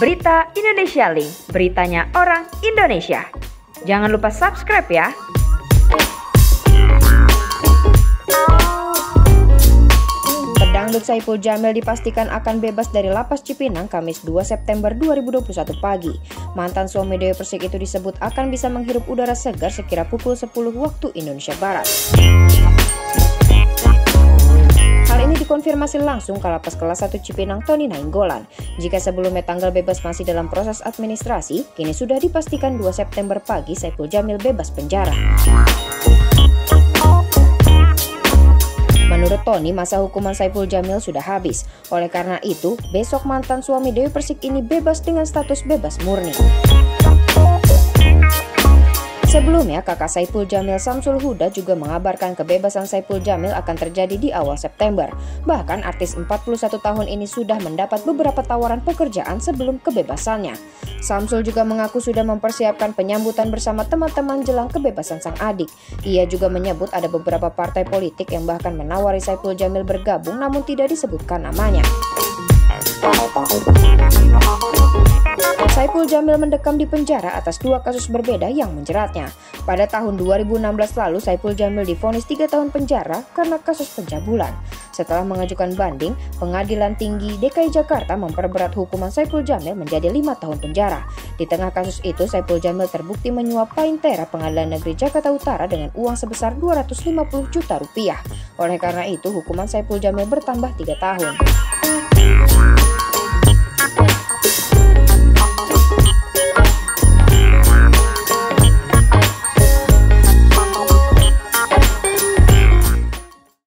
Berita Indonesia Link, beritanya orang Indonesia. Jangan lupa subscribe ya. Pedangdut Saiful Jamil dipastikan akan bebas dari lapas Cipinang Kamis 2 September 2021 pagi. Mantan suami Dewi Persik itu disebut akan bisa menghirup udara segar sekira pukul 10 waktu Indonesia Barat. Dikonfirmasi langsung Kalapas kelas 1 Cipinang Tony Nainggolan. Jika sebelumnya tanggal bebas masih dalam proses administrasi, kini sudah dipastikan 2 September pagi Saiful Jamil bebas penjara. Menurut Tony, masa hukuman Saiful Jamil sudah habis. Oleh karena itu, besok mantan suami Dewi Persik ini bebas dengan status bebas murni. Sebelumnya, kakak Saiful Jamil Samsul Huda juga mengabarkan kebebasan Saiful Jamil akan terjadi di awal September. Bahkan artis 41 tahun ini sudah mendapat beberapa tawaran pekerjaan sebelum kebebasannya. Samsul juga mengaku sudah mempersiapkan penyambutan bersama teman-teman jelang kebebasan sang adik. Ia juga menyebut ada beberapa partai politik yang bahkan menawari Saiful Jamil bergabung namun tidak disebutkan namanya. Saiful Jamil mendekam di penjara atas dua kasus berbeda yang menjeratnya. Pada tahun 2016 lalu, Saiful Jamil difonis tiga tahun penjara karena kasus pencabulan. Setelah mengajukan banding, Pengadilan Tinggi DKI Jakarta memperberat hukuman Saiful Jamil menjadi lima tahun penjara. Di tengah kasus itu, Saiful Jamil terbukti menyuap Paintera Pengadilan Negeri Jakarta Utara dengan uang sebesar 250 juta rupiah. Oleh karena itu, hukuman Saiful Jamil bertambah tiga tahun.